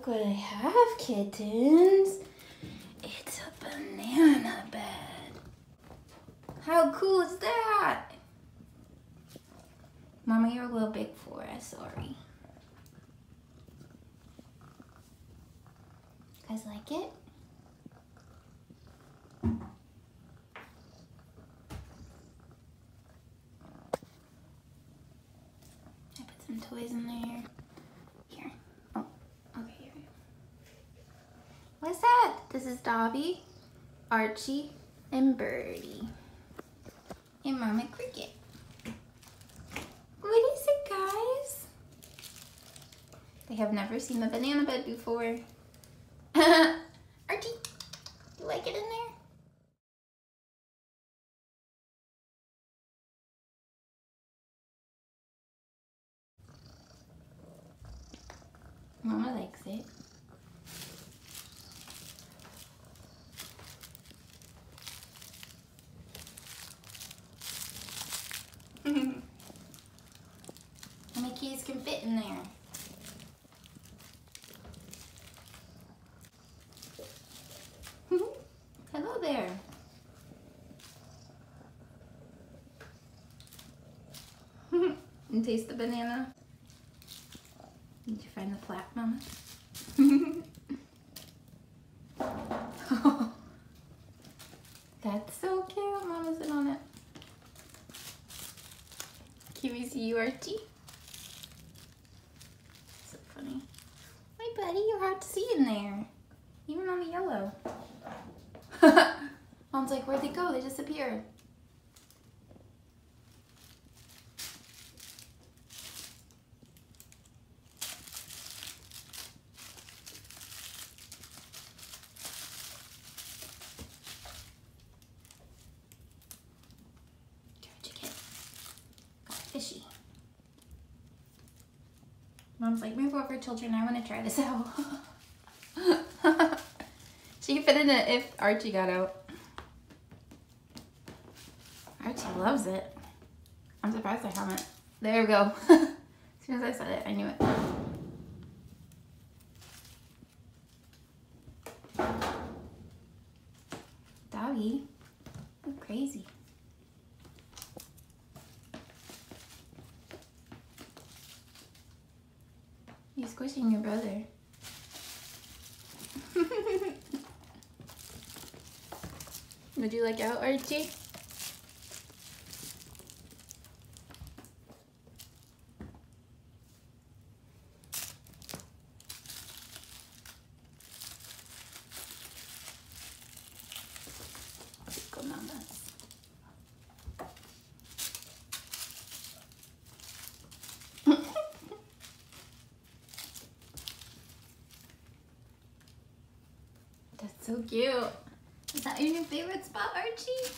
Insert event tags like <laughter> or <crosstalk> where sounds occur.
Look what I have, kittens. It's a banana bed. How cool is that? Mama, you're a little big for us, sorry. guys like it? I put some toys in there. What's that? This is Dobby, Archie, and Birdie. And Mama Cricket. What is it, guys? They have never seen the banana bed before. <laughs> Archie, you like it in there? Mama likes it. Keys can fit in there? <laughs> Hello there. <laughs> and taste the banana. Did you find the flap, Mama? <laughs> That's so cute. Mama's in on it. Can we see you, Archie? So funny. Hi, buddy. You're hard to see in there. Even on the yellow. <laughs> Mom's like, where'd they go? They disappeared. What'd you get? Got a fishy. Mom's like, move over, children. I want to try this out. <laughs> she could fit in it if Archie got out. Archie loves it. I'm surprised I haven't. There we go. <laughs> as soon as I said it, I knew it. Dobby, crazy. You're squishing your brother. <laughs> Would you like out, Archie? Go, mamas. That's so cute. Is that your new favorite spot, Archie?